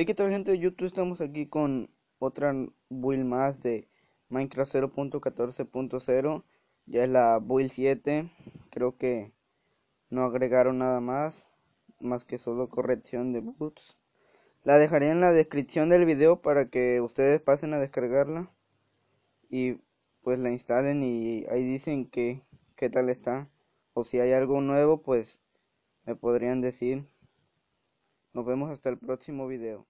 Hey, ¿qué tal gente de YouTube? Estamos aquí con otra build más de Minecraft 0.14.0 Ya es la build 7 Creo que no agregaron nada más Más que solo corrección de boots. La dejaré en la descripción del video para que ustedes pasen a descargarla Y pues la instalen y ahí dicen que qué tal está. O si hay algo nuevo pues me podrían decir nos vemos hasta el próximo video.